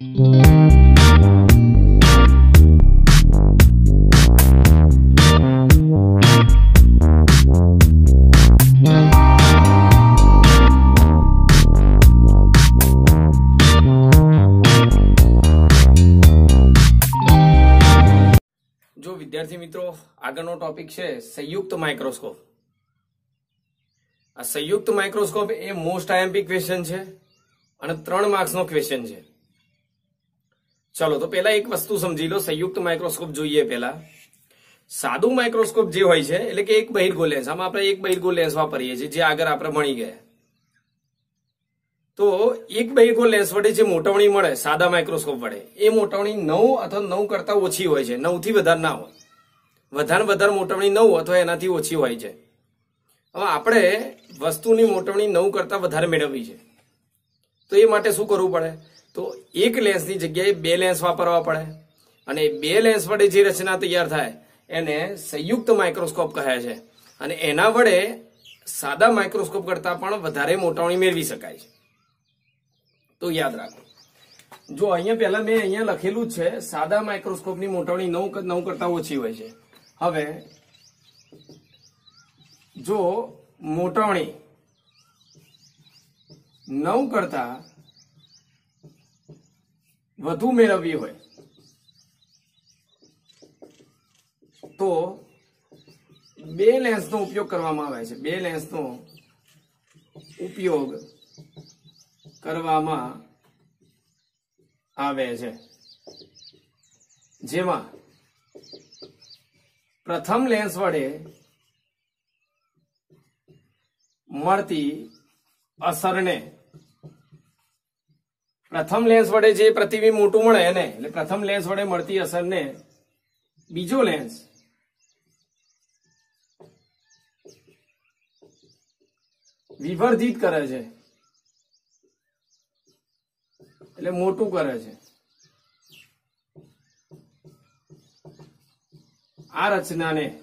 જો વિદ્યાર્થી મિત્રો, આગળનો ટોપિક છે સંયુક્ત માઇક્રોસ્કોપ આ સંયુક્ત માઇક્રોસ્કોપ એ મોસ્ટ આઈએમપી ક્વેશ્ચન છે અને ત્રણ માર્ક્સનો ક્વેશ્ચન છે. ચલો, તો પેલા એક વસ્તુ સમજી લો. સંયુક્ત માઇક્રોસ્કોપ જોઈએ પેલા સાદું માઇક્રોસ્કોપ જે હોય છે, એટલે કે એક બહિર્ગો લેન્સ. આમાં આપણે એક બહિર્ગો લેન્સ વાપરીએ છીએ, જે આગળ આપણે ભણી ગયા. તો એક બહિર્ગો લેન્સ વડે જે મોટવણી મળે, સાદા માઇક્રોસ્કોપ વડે, એ મોટવણી નવ અથવા નવ કરતા ઓછી હોય છે. નવથી વધારે ના હોય. વધારે વધારે મોટવણી નવ અથવા એનાથી ઓછી હોય છે. હવે આપણે વસ્તુની મોટવણી નવ કરતા વધારે મેળવવી છે. તો એ માટે શું કરવું પડે? તો એક લેન્સની જગ્યાએ બે લેન્સ વાપરવા પડે અને બે લેન્સ વડે જે રચના તૈયાર થાય, એને સંયુક્ત માઇક્રોસ્કોપ કહે છે. અને એના વડે સાદા માઇક્રોસ્કોપ કરતા પણ વધારે મોટવણી મેળવી શકાય છે. તો યાદ રાખો. જો અહીંયા પહેલા મેં અહીંયા લખેલું જ છે, સાદા માઇક્રોસ્કોપની મોટવણી નવ નવ કરતા ઓછી હોય છે. હવે, જો મોટવણી નવ કરતા વધુ મેળવવી હોય. તો બે લેન્સનો ઉપયોગ કરવામાં આવે છે. બે લેન્સનો ઉપયોગ કરવામાં આવે છે. જેમાં પ્રથમ લેન્સ વડે મળતી અસરને પ્રથમ લેન્સ વડે જે પ્રતિબિંબ મોટું મળે એને, એટલે પ્રથમ લેન્સ વડે મળતી અસરને બીજો લેન્સ વિવર્ધિત કરે છે. એટલે મોટું કરે છે. આ રચનાને,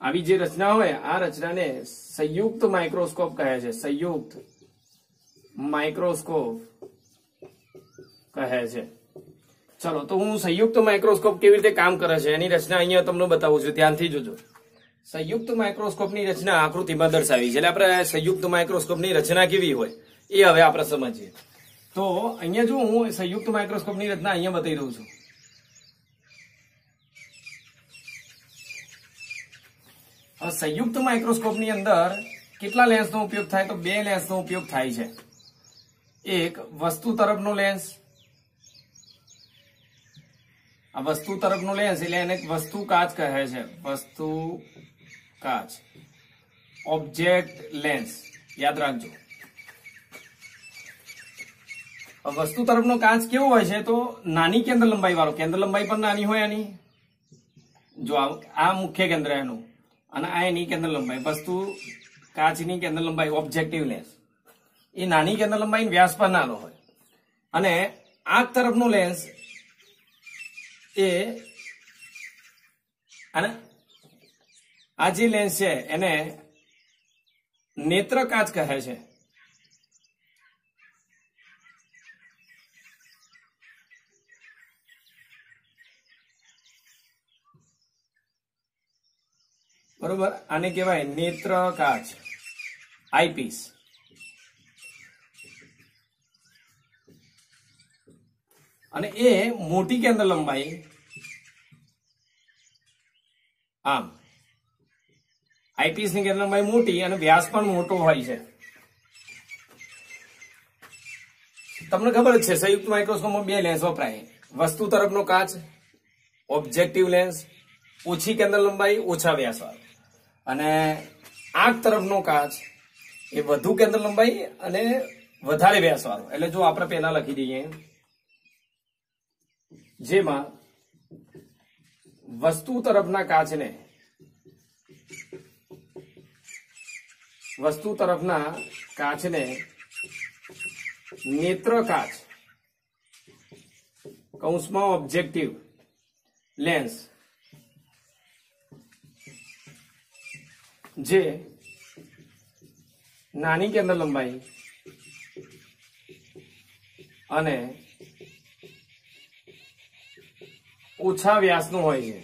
આવી જે રચના હોય, આ રચનાને સંયુક્ત માઇક્રોસ્કોપ કહે છે. સંયુક્ત. માઇક્રોસ્કોપ કહે છે. ચલો, તો હું સંયુક્ત માઇક્રોસ્કોપ કેવી રીતે કામ કરે છે એની રચના અહીંયા તમને બતાવું છું. ધ્યાનથી જોજો. સંયુક્ત માઇક્રોસ્કોપની રચના આકૃતિમાં દર્શાવી છે. એટલે આપણે સંયુક્ત માઇક્રોસ્કોપની રચના કેવી હોય એ હવે આપણે સમજીએ. તો અહીંયા જો હું સંયુક્ત માઇક્રોસ્કોપની રચના અહીંયા બતાવી દઉં છું. સંયુક્ત માઇક્રોસ્કોપની અંદર કેટલા લેન્સનો ઉપયોગ થાય? તો બે લેન્સનો ઉપયોગ થાય છે. એક વસ્તુ તરફનો લેન્સ આ વસ્તુ તરફનો લેન્સ એટલે એને વસ્તુ કાચ કહે છે. વસ્તુ કાચ. ઓબ્જેક્ટ લેન્સ યાદ રાખજો. વસ્તુ તરફનો કાચ કેવો હોય છે તો નાની કેન્દ્ર લંબાઈ વાળો. કેન્દ્ર લંબાઈ પણ નાની હોય આની. જો આ- મુખ્ય કેન્દ્ર એનું. અને આ એની કેન્દ્ર લંબાઈ. વસ્તુ કાચની કેન્દ્ર લંબાઈ ઓબ્જેક્ટિવ લેન્સ એ નાની કેન્દ્ર લંબાઈ વ્યાસ પણ નાનો હોય. અને આંખ તરફનો લેન્સ એ આ જે લેન્સ છે, એને નેત્ર કાચ કહે છે. બરોબર? આને કહેવાય નેત્ર કાચ આઈપીસ અને એ મોટી કેન્દ્ર લંબાઈ? આમ. આઈપીસની કેન્દ્ર લંબાઈ મોટી અને વ્યાસ પણ મોટો હોય છે. તમને ખબર જ છે, સંયુક્ત માઇક્રોસ્કોપમાં બે લેન્સ વપરાય. વસ્તુ તરફનો કાચ ઓબ્જેક્ટિવ લેન્સ ઓછી કેન્દ્ર લંબાઈ, ઓછા વ્યાસ વાળો અને આંખ તરફનો કાચ એ વધુ કેન્દ્ર લંબાઈ અને વધારે વ્યાસ વાળો એટલે જો આપણે પેલા લખી દઈએ. જેમાં વસ્તુ તરફના કાચને, વસ્તુ તરફના કાચને નેત્ર કાચ, કૌંસમાં ઓબ્જેક્ટિવ લેન્સ જે નાની કેન્દ્ર લંબાઈ અને ઓછા વ્યાસનું હોય છે.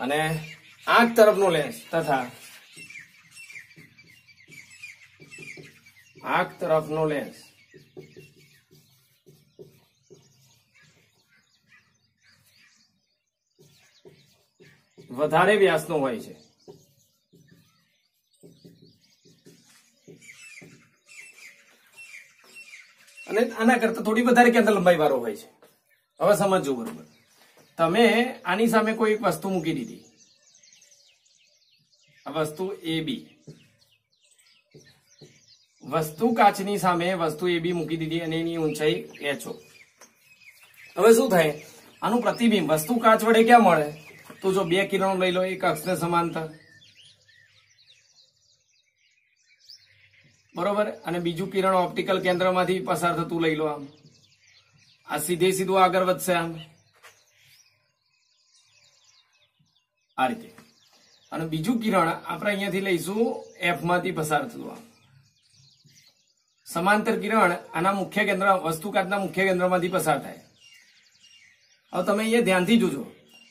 અને આંખ તરફનો લેન્સ તથા આંખ તરફનો લેન્સ વધારે વ્યાસનો હોય છે. અને આના કરતા થોડી વધારે કેન્દ્ર લંબાઈ વાળો હોય છે. હવે સમજો બરોબર. તમે આની સામે કોઈ એક વસ્તુ મૂકી દીધી. વસ્તુ એ બી વસ્તુ કાચની સામે વસ્તુ એ બી મૂકી દીધી અને એની ઊંચાઈ એચો હવે શું થાય? આનું પ્રતિબિંબ વસ્તુ કાચ વડે ક્યાં મળે? તો જો બે કિરણો લઈ લો, એક અક્ષને સમાંતર. બરોબર? અને બીજું કિરણ ઓપ્ટિકલ કેન્દ્રમાંથી પસાર થતું લઈ લો આમ. આ સીધે સીધું આગળ વધશે આમ. આ રીતે. અને બીજું કિરણ આપણે અહીંયાથી લઈશું એફમાંથી પસાર થતું આમ. સમાંતર કિરણ આના મુખ્ય કેન્દ્ર વસ્તુકાતના મુખ્ય કેન્દ્રમાંથી પસાર થાય. હવે તમે અહીંયા ધ્યાનથી જોજો.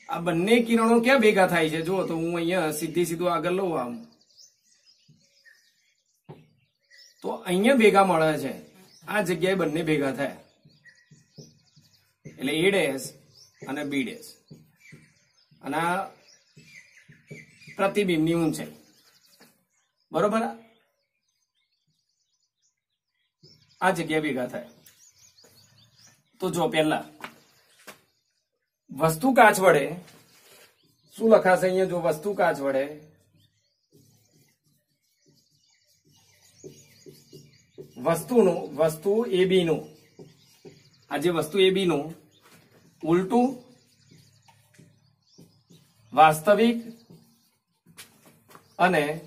આ બંને કિરણો ક્યાં ભેગા થાય છે? જુઓ તો હું અહીંયા સીધી સીધું આગળ લઉં આમ. તો અહીંયા ભેગા મળે છે. આ જગ્યાએ બંને ભેગા થાય. એટલે એ ડેશ અને બી ડેશ અને આ પ્રતિબિંબની ઊંચાઈ. બરોબર આ જગ્યાએ ભેગા થાય. તો જો પહેલા, વસ્તુ કાચ વડે શું લખાશે અહીંયા? જો વસ્તુ કાચ વડે વસ્તુનું વસ્તુ એ બીનું આ જે વસ્તુ એ બીનું ઉલટું, વાસ્તવિક અને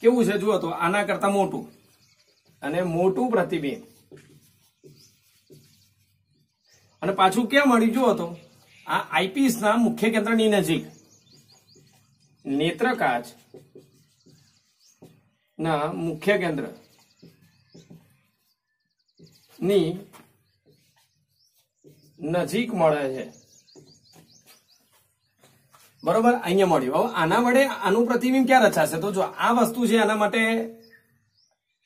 કેવું છે જુઓ તો આના કરતા મોટું અને મોટું પ્રતિબિંબ. અને પાછું ક્યાં મળ્યું જુઓ તો? આ આઈપીસના મુખ્ય કેન્દ્રની નજીક. નેત્રકાચ ના મુખ્ય કેન્દ્ર. ની નજીક મળે છે. બરોબર? અહીંયા મળ્યું. આના વડે આનું પ્રતિબિંબ ક્યાં રચાશે? તો જો આ વસ્તુ છે આના માટે,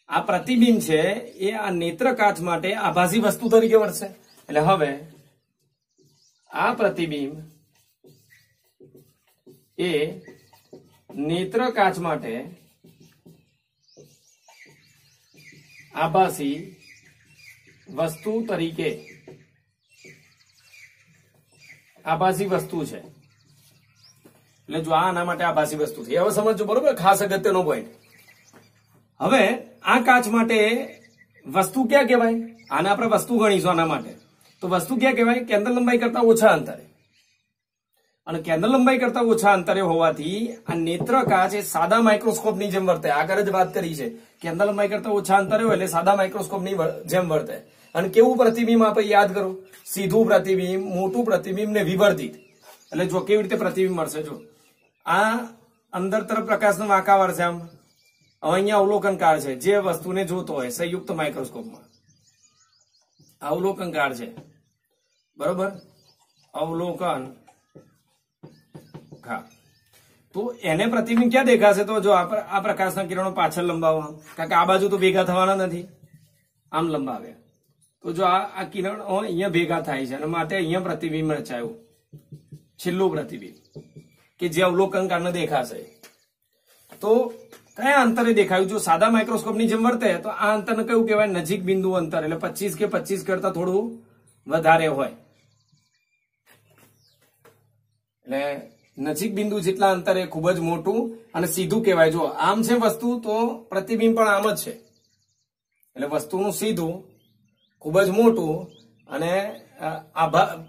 આ પ્રતિબિંબ છે, એ આ નેત્ર કાચ માટે આભાસી વસ્તુ તરીકે વળશે એટલે હવે આ પ્રતિબિંબ એ નેત્ર કાચ માટે આભાસી વસ્તુ તરીકે. આભાસી વસ્તુ છે. એટલે જો આના માટે આભાસી વસ્તુ છે હવે સમજો બરોબર? ખાસ અગત્યનો પોઈન્ટ હવે આ કાચ માટે વસ્તુ ક્યાં કહેવાય? આને આપણે વસ્તુ ગણીશું આના માટે. તો વસ્તુ ક્યાં કહેવાય? કેન્દ્ર લંબાઈ કરતા ઓછા અંતરે. અને કેન્દ્ર લંબાઈ કરતા ઓછા અંતરે હોવાથી આ નેત્ર કાચ એ સાદા માઇક્રોસ્કોપની જેમ વર્તે. આગળ જ વાત કરી છે. કેન્દ્ર લંબાઈ કરતા ઓછા અંતરે હોય એટલે સાદા માઇક્રોસ્કોપની જેમ વર્તે. અને કેવું પ્રતિબિંબ આપણે યાદ કરો? સીધું પ્રતિબિંબ, મોટું પ્રતિબિંબ ને વિવર્તિત એટલે જો કેવી રીતે પ્રતિબિંબ મળશે? જો. આ અંદર તરફ પ્રકાશનો વાંકાવાર છે આમ. અહીંયા અવલોકનકાર છે. જે વસ્તુને જોતો હોય, સંયુક્ત માઇક્રોસ્કોપમાં. અવલોકનકાર છે. બરોબર? અવલોકન હા તો એને પ્રતિબિંબ ક્યાં દેખાશે? તો જો આ પ્રકાશના કિરણો પાછળ લંબાવવા. કારણ કે આ બાજુ તો ભેગા થવાના નથી. આમ લંબાવ્યા. તો જો આ આ કિરણો અહીંયા ભેગા થાય છે અને માટે અહીંયા પ્રતિબિંબ રચાયું. છેલ્લું પ્રતિબિંબ. કે જે અવલોકન કારણે દેખાશે. તો કયા અંતરે દેખાયું? જો સાદા માઇક્રોસ્કોપની જેમ વર્તે, તો આ અંતરને કયું કહેવાય? નજીક બિંદુ અંતર. એટલે પચીસ કે પચીસ કરતા થોડું વધારે હોય. એટલે નજીક બિંદુ જેટલા અંતરે ખૂબ જ મોટું અને સીધું કહેવાય. જો આમ છે વસ્તુ, તો પ્રતિબિંબ પણ આમ જ છે. એટલે વસ્તુનું સીધું ખૂબ જ મોટું અને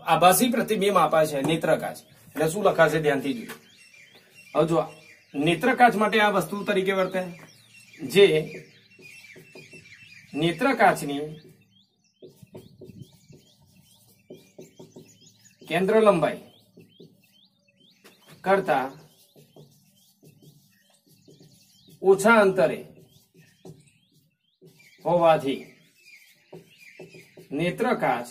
આભાસી પ્રતિબિંબ આપે છે, નેત્રકાચ. એટલે શું લખાશે ધ્યાનથી જોઈએ હવે જો નેત્રકાચ માટે આ વસ્તુ તરીકે વર્તે. જે નેત્રકાચની કેન્દ્ર લંબાઈ કરતા ઓછા અંતરે હોવાથી નેત્ર કાચ.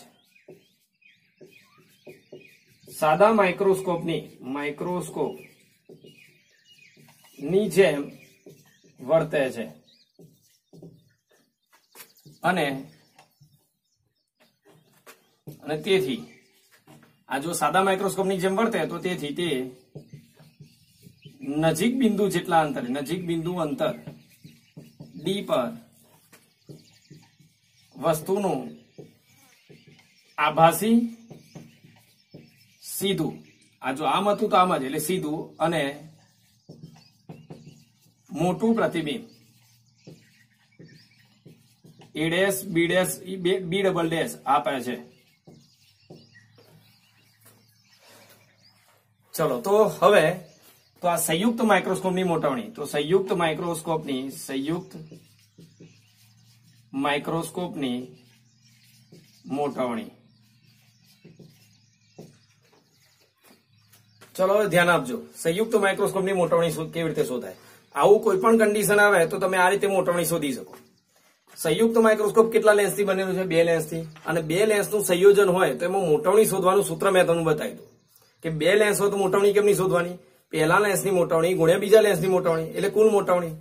સાદા માઇક્રોસ્કોપની માઇક્રોસ્કોપની જેમ વર્તે છે. અને તેથી, આ જો સાદા માઇક્રોસ્કોપની જેમ વર્તે, તો તેથી તે નજીક બિંદુ જેટલા અંતરે, નજીક બિંદુ અંતર, ડી પર વસ્તુનું આભાસી, સીધું. આ જો આમ હતું તો આમ જ, એટલે સીધું અને મોટું પ્રતિબિંબ. A dash, B dash B double dash આપે છે. ચલો, તો હવે, તો આ સંયુક્ત માઇક્રોસ્કોપની મોટવણી. તો સંયુક્ત માઇક્રોસ્કોપની સંયુક્ત માઇક્રોસ્કોપની મોટવણી. ચલો, હવે ધ્યાન આપજો. સંયુક્ત માઇક્રોસ્કોપની મોટવણી કેવી રીતે શોધાય? આવું કોઈ પણ કન્ડિશન આવે તો તમે આ રીતે મોટવણી શોધી શકો. સંયુક્ત માઇક્રોસ્કોપ કેટલા લેન્સથી બનેલું છે? બે લેન્સથી અને બે લેન્સનું સંયોજન હોય તો એમાં મોટવણી શોધવાનું સૂત્ર મેં તમને બતાવી દઉં કે બે લેન્સ હોય તો મોટવણી કેમની શોધવાની? પહેલા લેન્સની મોટવણી ગુણ્યા બીજા લેન્સની મોટવણી. એટલે કુલ મોટવણી.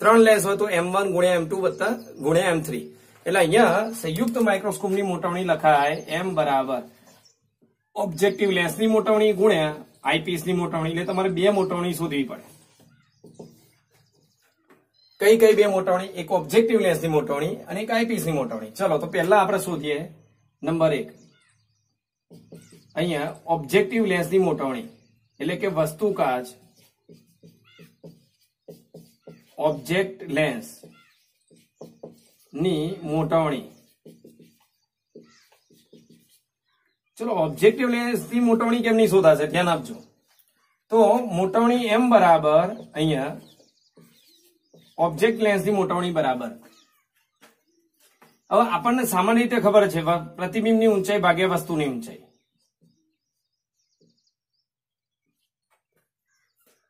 ત્રણ લેન્સ હોય તો એમ વન ગુણ્યા એમ ટુ વત્તા ગુણ્યા એમ થ્રી. એટલે અહીંયા સંયુક્ત માઇક્રોસ્કોપની મોટવણી લખાય એમ બરાબર. ઓબ્જેક્ટિવ લેન્સની મોટવણી ગુણ્યા આઈપીએસની મોટવણી. એટલે તમારે બે મોટવણી શોધવી પડે. કઈ કઈ બે મોટવણી? એક ઓબ્જેક્ટિવ લેન્સની મોટવણી અને એક આઈપીએસની મોટવણી. ચલો, તો પહેલા આપણે શોધીએ નંબર એક. અહીંયા ઓબ્જેક્ટિવ લેન્સની મોટવણી. એટલે કે વસ્તુ કાચ. ઓબ્જેક્ટ લેન્સની મોટવણી. ચલો ઓબ્જેક્ટિવ લેન્સની મોટવણી કેમની શોધાશે? ધ્યાન આપજો. તો મોટવણી એમ બરાબર, અહીંયા ઓબ્જેક્ટ લેન્સની મોટવણી બરાબર. હવે આપણને સામાન્ય રીતે ખબર છે પ્રતિબિંબની ઊંચાઈ ભાગ્યા વસ્તુની ઊંચાઈ.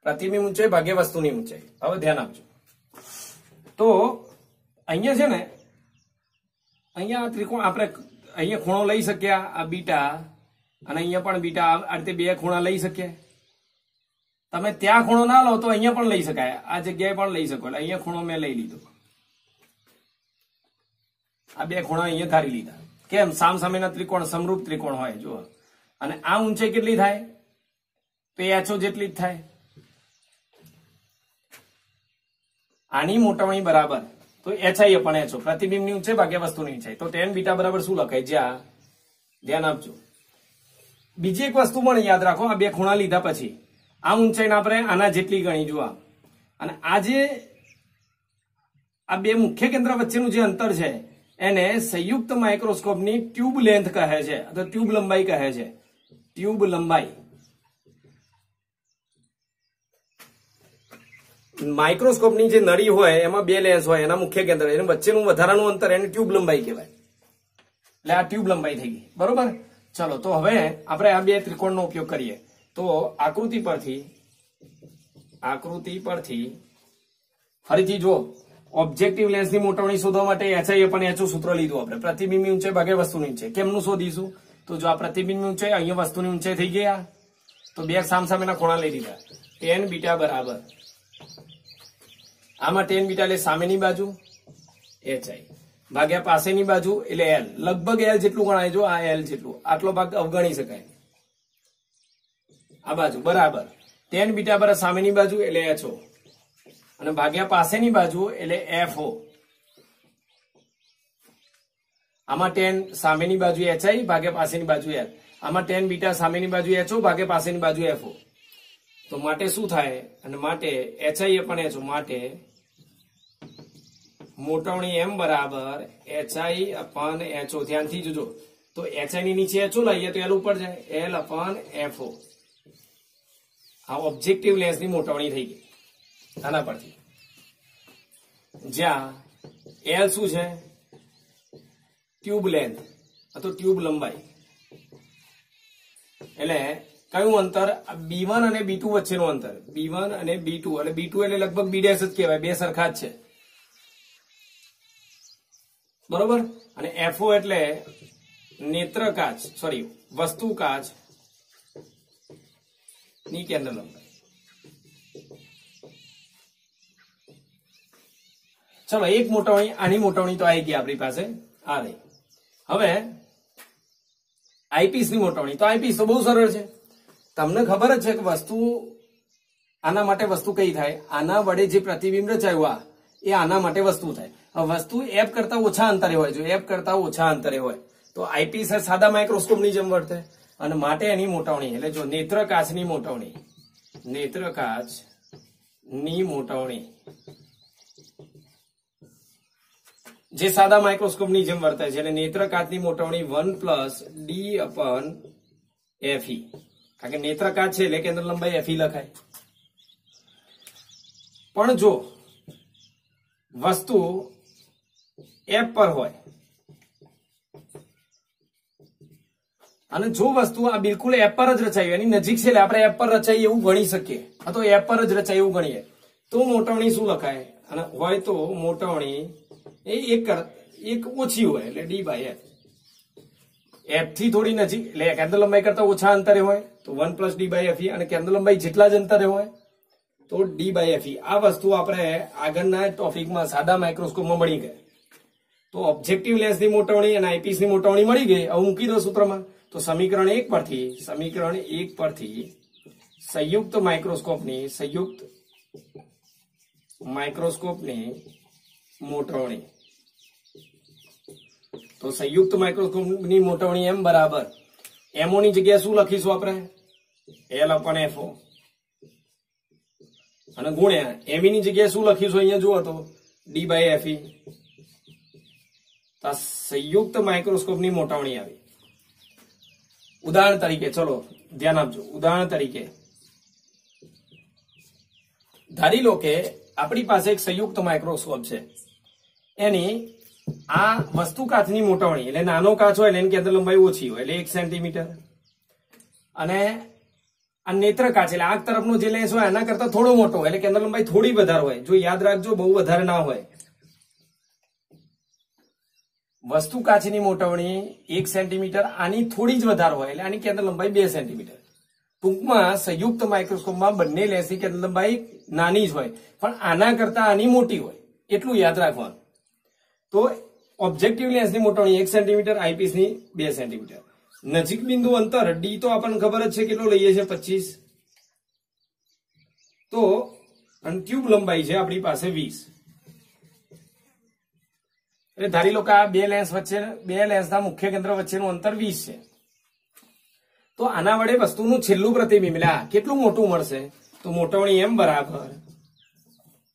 પ્રતિબિંબ ઊંચાઈ ભાગ્યા વસ્તુની ઊંચાઈ. હવે ધ્યાન આપજો. તો, અહીંયા છે ને, અહીંયા ત્રિકોણ, આપણે અહીંયા ખૂણો લઈ શક્યા આ બીટા, અને અહીંયા પણ બીટા આ રીતે બે ખૂણા લઈ શકીએ તમે ત્યાં ખૂણો ના લો તો અહીંયા પણ લઈ શકાય. આ જગ્યાએ પણ લઈ શકો. એટલે અહીંયા ખૂણો મેં લઈ લીધો. આ બે ખૂણા અહીંયા ધારી લીધા. કેમ? સામ સામેના ત્રિકોણ, સમરૂપ ત્રિકોણ હોય, જુઓ. અને આ ઊંચાઈ કેટલી થાય? પેચો જેટલી જ થાય. આની મોટવણી બરાબર. તો એચઆઈ પણ એચો પ્રતિબિંબની ઊંચાઈ ભાગ્યા વસ્તુની ઊંચાઈ તો ટેન બીટા બરાબર શું લખાય? જ્યાં, ધ્યાન આપજો. બીજી એક વસ્તુ પણ યાદ રાખો, આ બે ખૂણા લીધા પછી. આ ઊંચાઈને આપણે આના જેટલી ગણી જો. અને આ જે, આ બે મુખ્ય કેન્દ્ર વચ્ચેનું જે અંતર છે, એને સંયુક્ત માઇક્રોસ્કોપની ટ્યુબ લેન્થ કહે છે, અથવા ટ્યુબ લંબાઈ કહે છે. ટ્યુબ લંબાઈ. માઇક્રોસ્કોપની જે નળી હોય, એમાં બે લેન્સ હોય, એના મુખ્ય કેન્દ્ર એને વચ્ચેનું વધારાનું અંતર એને ટ્યુબ લંબાઈ કહેવાય. એટલે આ ટ્યુબ લંબાઈ થઈ ગઈ. બરોબર? ચલો, તો હવે આપણે આ બે ત્રિકોણનો ઉપયોગ કરીએ. તો આકૃતિ પરથી આકૃતિ પરથી, ફરીથી જો ઓબ્જેક્ટિવ લેન્સની મોટવણી શોધવા માટે એચઆઈ પણ એચું સૂત્ર લીધું આપણે. પ્રતિબિંબની ઊંચાઈ ભાગે વસ્તુની ઊંચાઈ. કેમનું શોધીશું? તો જો આ પ્રતિબિંબની ઊંચાઈ, અહીંયા વસ્તુની ઊંચાઈ થઈ ગયા તો બે સામસામેના ખૂણા લઈ લીધા. ટેન બીટા બરાબર. આમાં ટેન બીટા એટલે સામેની બાજુ એચઆઈ ભાગ્યા પાસેની બાજુ, એટલે એલ લગભગ એલ જેટલું ગણાય, જો આ એલ જેટલું. આટલો ભાગ અવગણી શકાય. આ બાજુ, બરાબર. ટેન બીટા પર સામેની બાજુ, એટલે એચઓ અને ભાગ્યા પાસેની બાજુ, એટલે એફઓ આમાં ટેન સામેની બાજુ એચઆઈ ભાગ્યા પાસેની બાજુ એલ આમાં ટેન બીટા સામેની બાજુ એચઓ ભાગે પાસેની બાજુ એફઓ તો માટે શું થાય? અને માટે એચઆઈ પણ એચઓ માટે મોટવણી એમ બરાબર એચઆઈ અપન એચઓ ધ્યાનથી જોજો. તો એચઆઈ ની નીચે એચઓ લઈએ તો એલ ઉપર જાય. એલ અપન એફઓ આ ઓબ્જેક્ટિવ લેન્સની મોટવણી થઈ ગઈ. આના પરથી. જ્યાં એલ શું છે? ટ્યુબ લેન્થ અથવા ટ્યુબ લંબાઈ. એટલે કયું અંતર? બી અને બી વચ્ચેનું અંતર. બી અને બી એટલે બી એટલે લગભગ બી જ કહેવાય. બે સરખા જ છે. બરોબર? અને એફઓ એટલે નેત્ર કાચ સોરી વસ્તુ કાચની કેન્દ્ર લંબાઈ? ચલો, એક મોટવણી, આની મોટવણી તો આવી ગઈ આપણી પાસે. આ રહી. હવે આઈપીસની મોટવણી. તો આઈપીસ તો બહુ સરળ છે. તમને ખબર જ છે કે વસ્તુ આના માટે વસ્તુ કઈ થાય? આના વડે જે પ્રતિબિંબ રચાયું એ આના માટે વસ્તુ થાય. વસ્તુ એપ કરતા ઓછા અંતરે હોય જો એપ કરતા ઓછા અંતરે હોય. તો આઈપીસ સાદા માઇક્રોસ્કોપની જેમ વર્તે. અને માટે એની મોટવણી. એટલે જો નેત્ર કાચની મોટવણી. નેત્ર કાચની મોટવણી. જે સાદા માઇક્રોસ્કોપની જેમ વર્તે છે. એટલે નેત્ર કાચની મોટવણી one plus D upon F E કારણ કે નેત્ર કાચ છે એટલે કેન્દ્ર લંબાઈ એફઈ લખાય. પણ જો વસ્તુ એપ પર હોય. અને જો વસ્તુ આ બિલકુલ એપ પર જ રચાયું, એની નજીક છે આપણે એપ પર રચાય એવું ગણી શકીએ. અથવા એપ પર જ રચાય એવું ગણીએ. તો મોટવણી શું લખાય? અને હોય તો મોટવણી એ એક એક ઓછી હોય એટલે ડી બાય એફ એફથી થોડી નજીક, એટલે કેન્દ્ર લંબાઈ કરતા ઓછા અંતરે હોય, તો one plus D by F અને કેન્દ્ર લંબાઈ જેટલા જ અંતરે હોય, તો ડી બાય એફ આ વસ્તુ આપણે આગળના ટોપિકમાં સાદા માઇક્રોસ્કોપમાં મળી ગઈ. તો ઓબ્જેક્ટિવ લેન્સની મોટવણી અને આઈપીસની મોટવણી મળી ગઈ. હવે મૂકી દો સૂત્રમાં. તો સમીકરણ એક પરથી, સમીકરણ એક પરથી સંયુક્ત માઇક્રોસ્કોપની સંયુક્ત માઇક્રોસ્કોપની મોટવણી. તો સંયુક્ત માઇક્રોસ્કોપની મોટવણી એમ બરાબર. એમઓ ની જગ્યાએ શું લખીશું આપણે? એલ અપન એફઓ અને ગુણ્યા એમી ની જગ્યાએ શું લખીશું? અહીંયા જુઓ તો ડી બાય એફઈ તો આ સંયુક્ત માઇક્રોસ્કોપની મોટવણી આવી. ઉદાહરણ તરીકે, ચલો, ધ્યાન આપજો. ઉદાહરણ તરીકે, ધારી લો કે આપણી પાસે એક સંયુક્ત માઇક્રોસ્કોપ છે. એની આ વસ્તુ કાચની મોટવણી, એટલે નાનો કાચ હોય એની કેન્દ્ર લંબાઈ ઓછી હોય, એટલે એક સેન્ટીમીટર. અને આ નેત્ર કાચ, એટલે આંખ તરફનો જે લેન્સ હોય એના કરતા થોડો મોટો એટલે કેન્દ્ર લંબાઈ થોડી વધારે હોય. જો યાદ રાખજો, બહુ વધારે ના હોય. વસ્તુ કાચની મોટવણી એક સેન્ટીમીટર, આની થોડી જ વધારે હોય એટલે આની કેન્દ્ર લંબાઈ બે સેન્ટીમીટર. ટૂંકમાં સંયુક્ત માઇક્રોસ્કોપમાં બંને લેસી કેન્દ્ર લંબાઈ નાની જ હોય, પણ આના કરતા આની મોટી હોય, એટલું યાદ રાખવાનું. તો ઓબ્જેક્ટિવ લેન્સની મોટવણી એક સેન્ટીમીટર આઈપીસની બે સેન્ટીમીટર. નજીક બિંદુ અંતર ડી તો આપણને ખબર જ છે કેટલો લઈએ છીએ, પચીસ. તો, અને ટ્યુબ લંબાઈ છે આપણી પાસે વીસ. એટલે ધારી લો કે આ બે લેન્સ વચ્ચે, બે લેન્સના મુખ્ય કેન્દ્ર વચ્ચેનું અંતર વીસ છે. તો આના વડે વસ્તુનું છેલ્લું પ્રતિબિંબ, એટલે કેટલું મોટું મળશે? તો મોટવણી એમ બરાબર.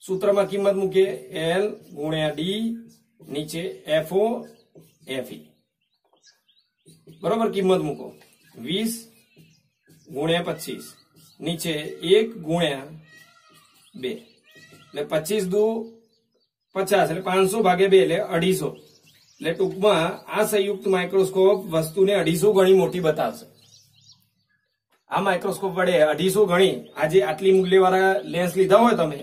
સૂત્રમાં કિંમત મૂકીએ એલ ગુણ્યા ડી નીચે એફઓ એફઈ બરોબર, કિંમત મૂકો. વીસ ગુણ્યા પચીસ. નીચે એક ગુણ્યા બે. એટલે પચીસ દુ પચાસ એટલે પાંચસો ભાગે બે એટલે અઢીસો. એટલે ટૂંકમાં આ સંયુક્ત માઇક્રોસ્કોપ વસ્તુને અઢીસો ગણી મોટી બતાવશે. આ માઇક્રોસ્કોપ વડે અઢીસો ગણી આજે આટલી મૂલ્યવાળા લેન્સ લીધા હોય તમે,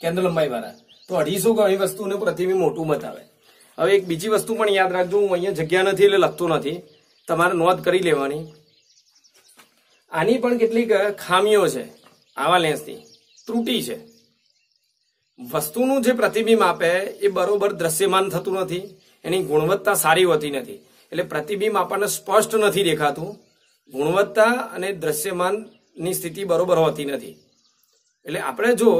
કેન્દ્ર લંબાઈ વાળા તો અઢીસો ગણી વસ્તુને પ્રતિબિંબ મોટું બતાવે. હવે એક બીજી વસ્તુ પણ યાદ રાખજો, હું અહીંયા જગ્યા નથી એટલે લખતો નથી. તમારે નોંધ કરી લેવાની. આની પણ કેટલીક ખામીઓ છે આવા લેન્સની. ત્રુટી છે. વસ્તુનું જે પ્રતિબિંબ આપે એ બરોબર દ્રશ્યમાન થતું નથી, એની ગુણવત્તા સારી હોતી નથી. એટલે પ્રતિબિંબ આપણને સ્પષ્ટ નથી દેખાતું, ગુણવત્તા અને દ્રશ્યમાનની સ્થિતિ બરોબર હોતી નથી. એટલે આપણે જો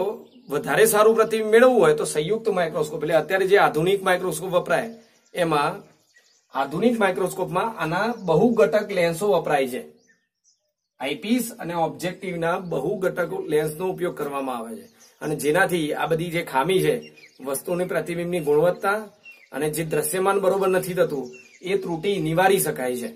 વધારે સારું પ્રતિબિંબ મેળવવું હોય તો સંયુક્ત માઇક્રોસ્કોપ, એટલે અત્યારે જે આધુનિક માઇક્રોસ્કોપ વપરાય, એમાં આધુનિક માઇક્રોસ્કોપમાં આના બહુ ઘટક લેન્સો વપરાય છે. આઈપીસ અને ઓબ્જેક્ટિવના બહુ ઘટક લેન્સનો ઉપયોગ કરવામાં આવે છે. અને જેનાથી આ બધી જે ખામી છે, વસ્તુની પ્રતિબિંબની ગુણવત્તા અને જે દ્રશ્યમાન બરોબર નથી થતું, એ ત્રુટી નિવારી શકાય છે.